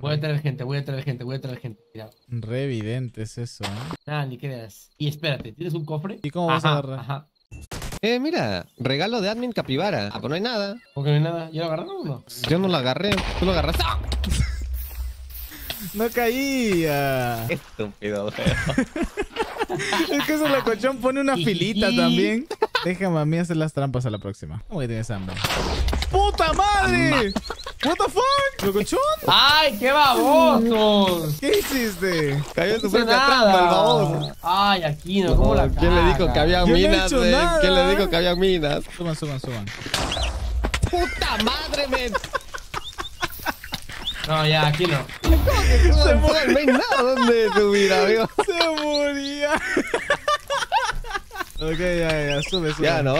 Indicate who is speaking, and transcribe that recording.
Speaker 1: Voy a traer gente, voy a traer gente, voy a traer gente. Cuidado.
Speaker 2: Re evidente es eso, ¿eh?
Speaker 1: Nada, ni creas. Y espérate, ¿tienes un cofre?
Speaker 2: ¿Y cómo vas a
Speaker 1: Ajá,
Speaker 2: agarrar?
Speaker 1: Ajá.
Speaker 3: Eh, mira, regalo de admin capibara. Ah, pues no hay nada.
Speaker 1: Porque no hay nada. ¿Ya lo agarraron o no?
Speaker 3: Yo no lo agarré. Tú lo agarraste. ¡Ah!
Speaker 2: ¡No caía!
Speaker 3: Estúpido,
Speaker 2: Es que ese locochón pone una filita también. Déjame a mí hacer las trampas a la próxima. ¿Cómo que tienes hambre? ¡Puta madre! ¿What the fuck? ¿Locochón?
Speaker 1: ¡Ay, qué babosos!
Speaker 2: ¿Qué hiciste?
Speaker 3: Cayó en
Speaker 1: hice
Speaker 3: propia trampa, el baboso.
Speaker 1: nada. Ay, aquí no, ¿cómo la
Speaker 3: ¿Quién le dijo que había
Speaker 2: Yo no he
Speaker 3: minas,
Speaker 2: nada.
Speaker 3: ¿Quién le dijo que había minas?
Speaker 2: Suban, suban, suban.
Speaker 3: ¡Puta madre, men!
Speaker 1: No, ya, aquí no.
Speaker 3: Se muere. No hay nada donde subir, amigo.
Speaker 2: Se moría. ok, ya, ya, sube, sube.
Speaker 3: Ya, no.